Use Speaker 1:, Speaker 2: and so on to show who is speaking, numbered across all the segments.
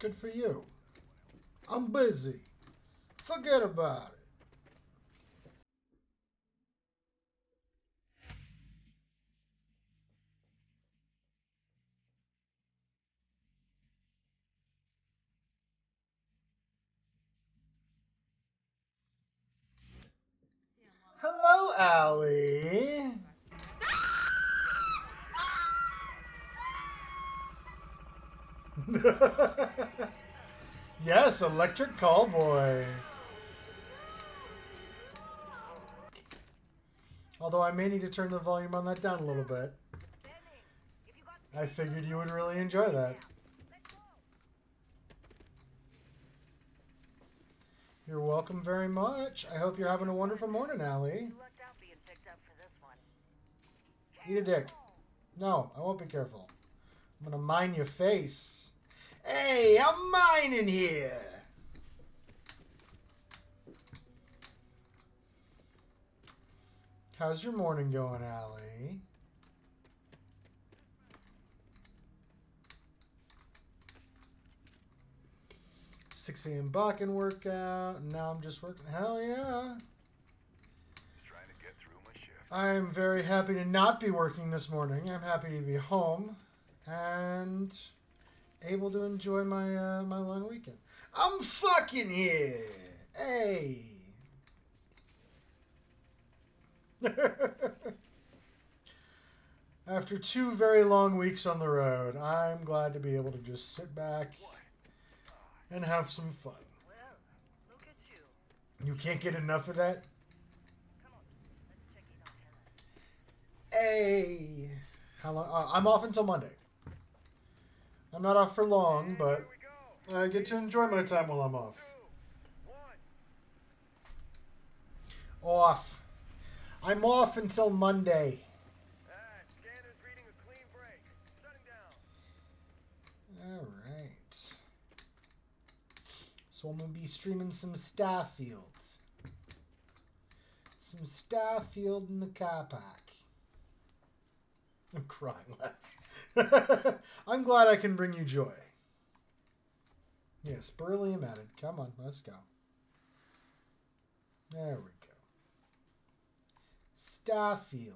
Speaker 1: Good for you. I'm busy. Forget about it. Hello, Allie. Yes, electric callboy. Although I may need to turn the volume on that down a little bit. I figured you would really enjoy that. You're welcome very much. I hope you're having a wonderful morning, Allie. Eat a dick. No, I won't be careful. I'm gonna mine your face. Hey, I'm mining here. How's your morning going, Allie? Six a.m. Bakken workout. Now I'm just working. Hell yeah! I'm very happy to not be working this morning. I'm happy to be home and able to enjoy my uh, my long weekend. I'm fucking here. Hey. After two very long weeks on the road, I'm glad to be able to just sit back and have some fun. You can't get enough of that? Hey. How long? Uh, I'm off until Monday. I'm not off for long, but I get to enjoy my time while I'm off. Off. I'm off until Monday. All right. So I'm going to be streaming some Starfield. Some Starfield in the car park. I'm crying laughing. I'm glad I can bring you joy. Yes, beryllium added. Come on, let's go. There we go. Starfield.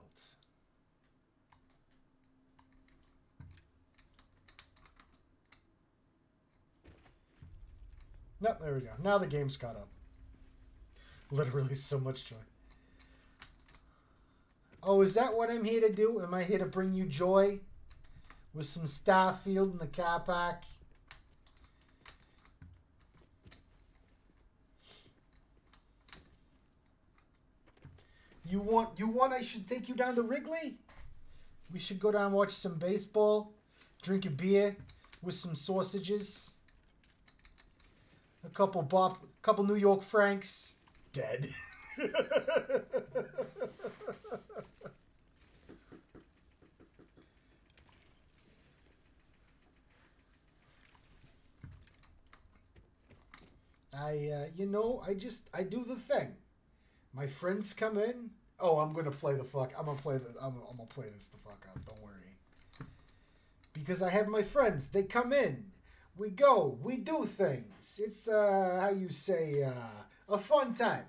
Speaker 1: No, there we go. Now the game's caught up. Literally so much joy. Oh, is that what I'm here to do? Am I here to bring you joy? With some Starfield in the car park? You want you want I should take you down to Wrigley? We should go down watch some baseball, drink a beer with some sausages. A couple Bob couple New York Franks. Dead. I, uh, you know, I just, I do the thing. My friends come in. Oh, I'm gonna play the fuck. I'm gonna play the. I'm, I'm gonna play this the fuck up. Don't worry. Because I have my friends. They come in. We go. We do things. It's uh, how you say, uh, a fun time.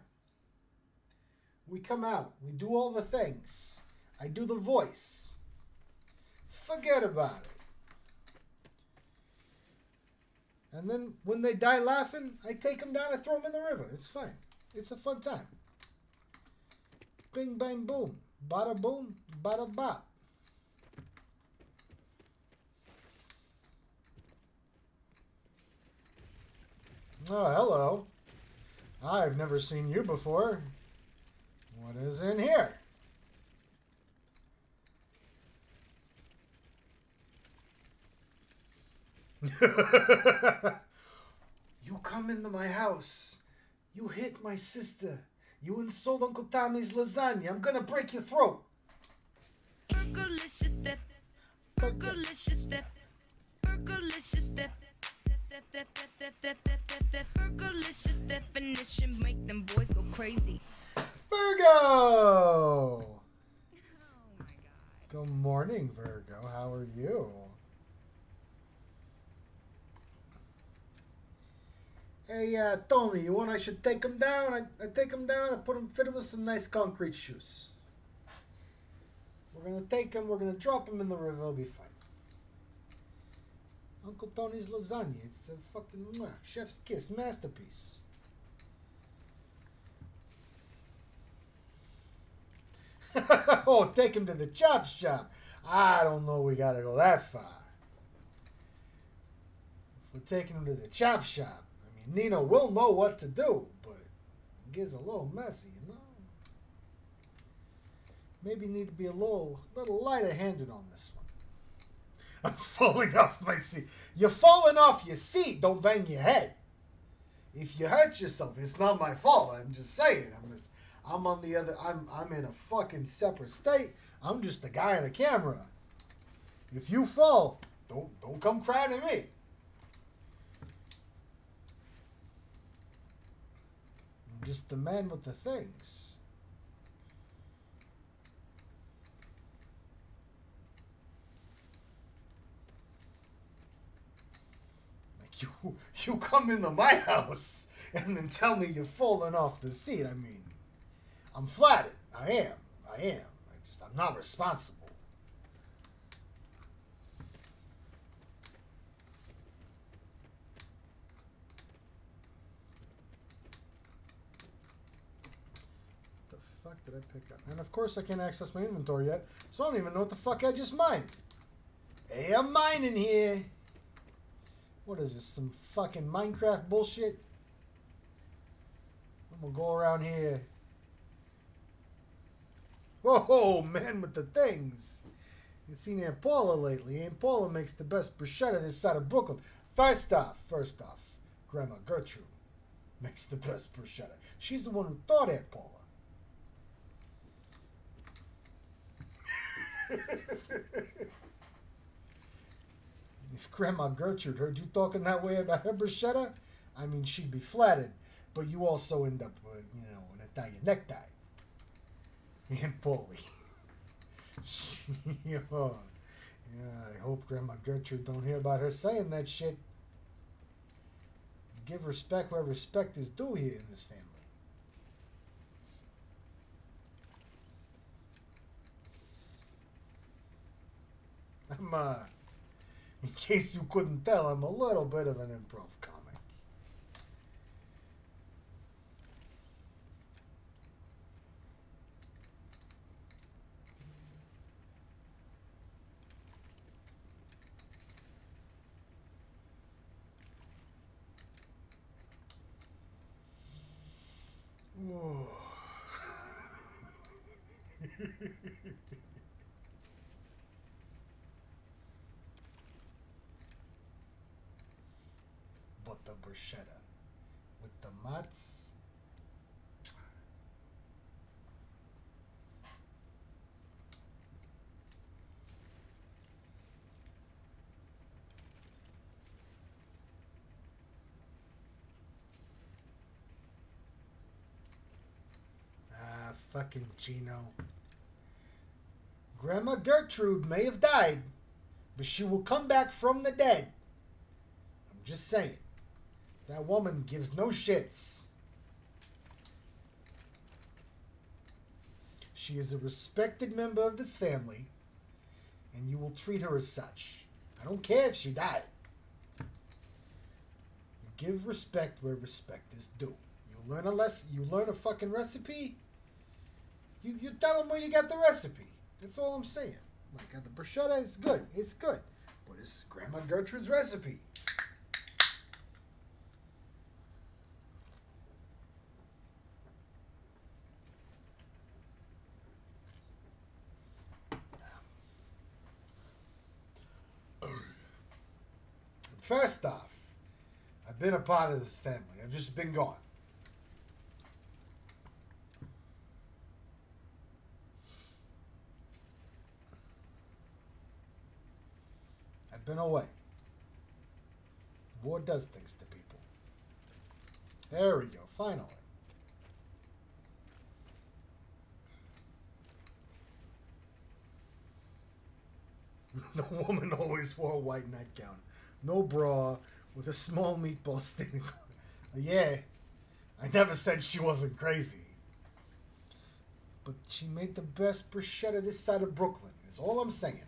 Speaker 1: We come out. We do all the things. I do the voice. Forget about it. And then when they die laughing, I take them down and throw them in the river. It's fine. It's a fun time. Bing, bang, boom. Bada boom, bada bop. Oh, hello. I've never seen you before. What is in here? You come into my house. You hit my sister. You insult Uncle Tommy's lasagna. I'm gonna break your throat.
Speaker 2: Fergalicious step. Fergalicious step. Fergalicious step. Fergalicious definition make them boys go crazy.
Speaker 1: Virgo! Oh Good morning, Virgo. How are you? Hey, uh, Tony, you want I should take him down? I, I take him down, I put him, fit him with some nice concrete shoes. We're gonna take him, we're gonna drop him in the river, he'll be fine. Uncle Tony's lasagna, it's a fucking mwah, chef's kiss, masterpiece. oh, take him to the chop shop. I don't know we gotta go that far. If we're taking him to the chop shop, Nino will know what to do, but it gets a little messy, you know? Maybe need to be a little, little lighter handed on this one. I'm falling off my seat. You're falling off your seat. Don't bang your head. If you hurt yourself, it's not my fault. I'm just saying. I'm just, I'm on the other. I'm I'm in a fucking separate state. I'm just the guy on the camera. If you fall, don't don't come crying to me. Just the man with the things. Like you you come into my house and then tell me you're falling off the seat. I mean, I'm flattered. I am. I am. I just I'm not responsible. The fuck did I pick up? And of course I can't access my inventory yet, so I don't even know what the fuck I just mined. Hey, I'm mining here. What is this? Some fucking Minecraft bullshit? I'm gonna go around here. Whoa, man with the things. You seen Aunt Paula lately. Aunt Paula makes the best bruschetta this side of Brooklyn. First off, first off, Grandma Gertrude makes the best bruschetta. She's the one who thought Aunt Paula. If Grandma Gertrude heard you talking that way about her bruschetta, I mean, she'd be flattered. But you also end up with, you know, an Italian necktie. And yeah. yeah, I hope Grandma Gertrude don't hear about her saying that shit. Give respect where respect is due here in this family. I'm, uh, in case you couldn't tell, I'm a little bit of an improv comic. Whoa. but the bruschetta with the mats. Ah, fucking Gino. Grandma Gertrude may have died, but she will come back from the dead. I'm just saying. That woman gives no shits. She is a respected member of this family, and you will treat her as such. I don't care if she died. You give respect where respect is due. You learn a less. You learn a fucking recipe. You you tell them where you got the recipe. That's all I'm saying. Like uh, the bruschetta is good. It's good, but it's Grandma Gertrude's recipe. First off, I've been a part of this family. I've just been gone. I've been away. War does things to people. There we go, finally. the woman always wore a white nightgown no bra, with a small meatball sticking. Yeah, I never said she wasn't crazy. But she made the best bruschetta this side of Brooklyn, is all I'm saying.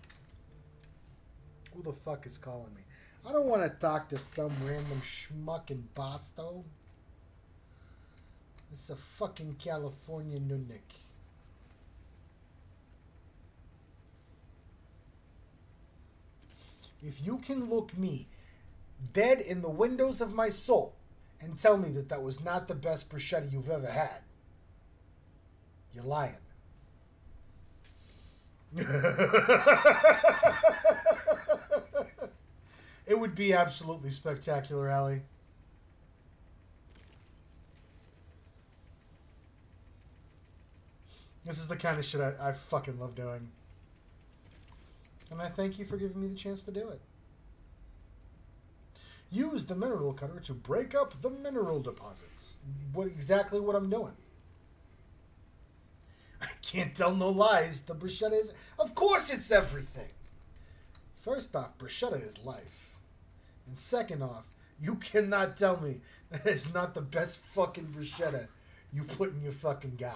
Speaker 1: Who the fuck is calling me? I don't want to talk to some random schmuck in Boston. It's a fucking California nunick. If you can look me dead in the windows of my soul and tell me that that was not the best bruschetta you've ever had, you're lying. it would be absolutely spectacular, Allie. This is the kind of shit I, I fucking love doing. And I thank you for giving me the chance to do it. Use the mineral cutter to break up the mineral deposits. What exactly what I'm doing. I can't tell no lies. The bruschetta is of course it's everything. First off, bruschetta is life. And second off, you cannot tell me that it's not the best fucking bruschetta you put in your fucking gob.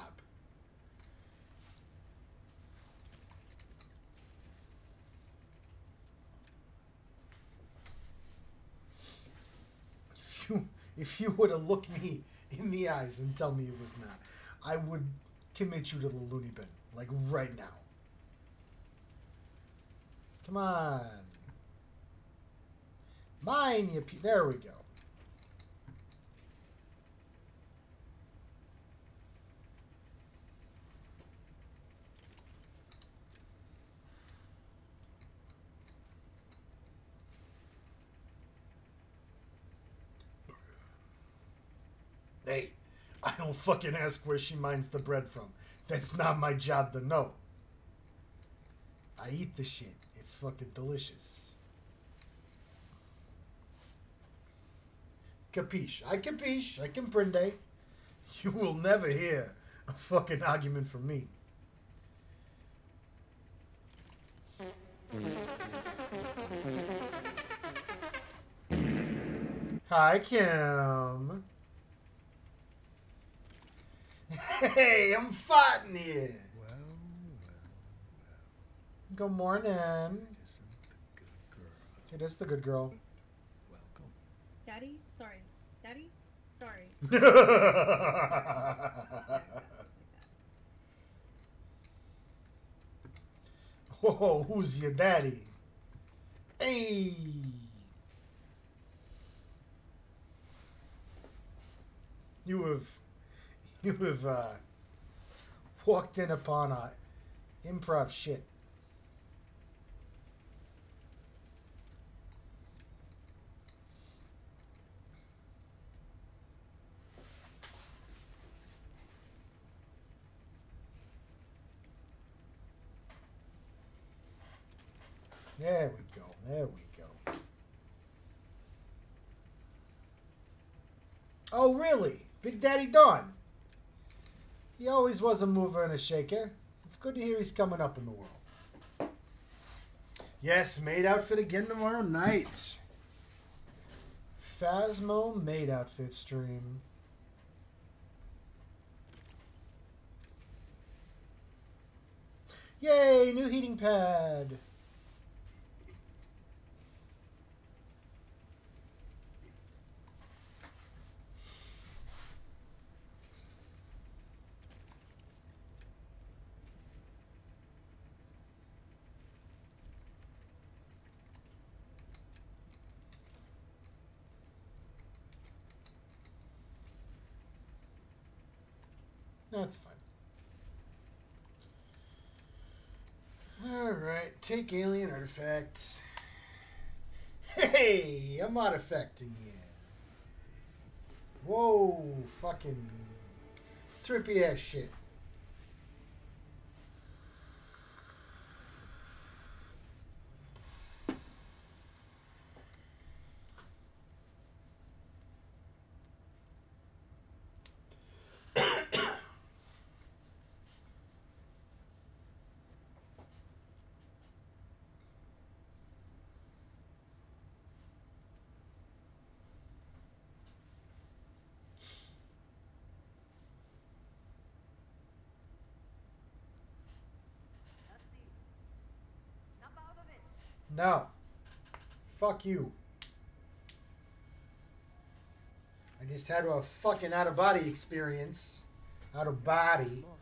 Speaker 1: If you if you were to look me in the eyes and tell me it was not, I would commit you to the loony bin, like right now. Come on. Mine, you There we go. Hey, I don't fucking ask where she mines the bread from. That's not my job to know. I eat the shit. It's fucking delicious. Capiche. I capiche. I comprende. You will never hear a fucking argument from me. Hi, Kim. Hey, I'm fighting here.
Speaker 3: Well, well, well.
Speaker 1: Good morning.
Speaker 3: isn't the good girl.
Speaker 1: It is the good girl.
Speaker 3: Welcome.
Speaker 4: Daddy? Sorry. Daddy? Sorry.
Speaker 1: Whoa, who's your daddy? Hey. You have, you have uh, walked in upon a improv shit. There we go. There we go. Oh, really? Big Daddy Don. He always was a mover and a shaker. It's good to hear he's coming up in the world. Yes, maid outfit again tomorrow night. Phasmo maid outfit stream. Yay, new heating pad. That's fine. Alright, take alien artifact. Hey, I'm artifacting you. Whoa, fucking trippy ass shit. No. Fuck you. I just had a fucking out of body experience. Out of body.
Speaker 5: Come on.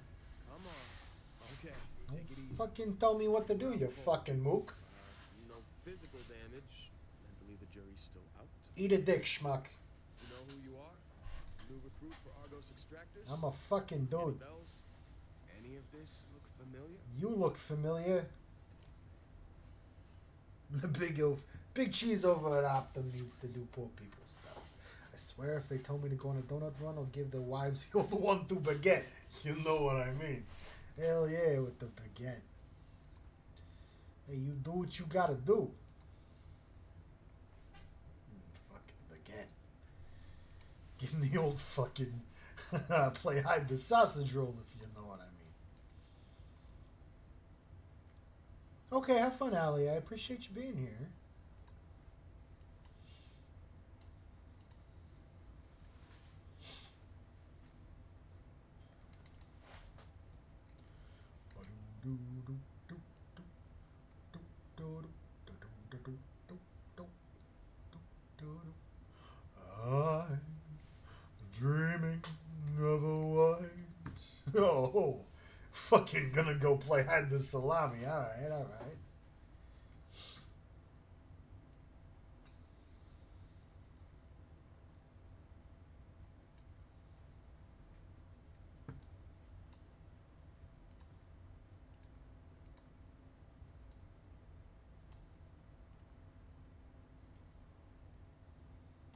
Speaker 5: Come on. Okay. Take it easy.
Speaker 1: Fucking tell me what to do, you fucking mook.
Speaker 5: Uh, no physical damage. Mentally, the jury's still out.
Speaker 1: Eat a dick, schmuck.
Speaker 5: You know who you are? New recruit for Argos Extractors?
Speaker 1: I'm a fucking dude.
Speaker 5: Any of this look familiar?
Speaker 1: You look familiar. The big o- big cheese over at Optum needs to do poor people stuff. I swear, if they told me to go on a donut run, I'll give their wives the old one to baguette. You know what I mean? Hell yeah, with the baguette. Hey, you do what you gotta do. Give me the old fucking uh, play hide the sausage roll if you know what I mean. Okay, have fun, Allie. I appreciate you being here. I'm dreaming of a white. Oh, fucking gonna go play hide the salami. All right, all right.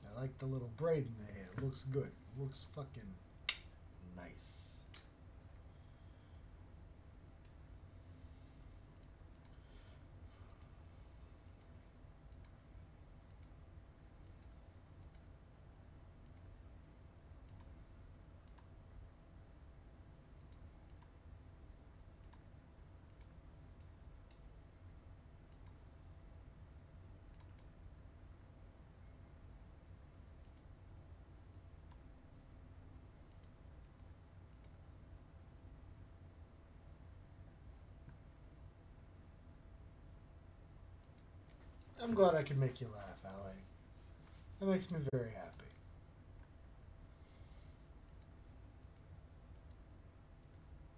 Speaker 1: I like the little braid in the hair. It looks good. Looks fucking nice. I'm glad I could make you laugh, Allie. That makes me very happy.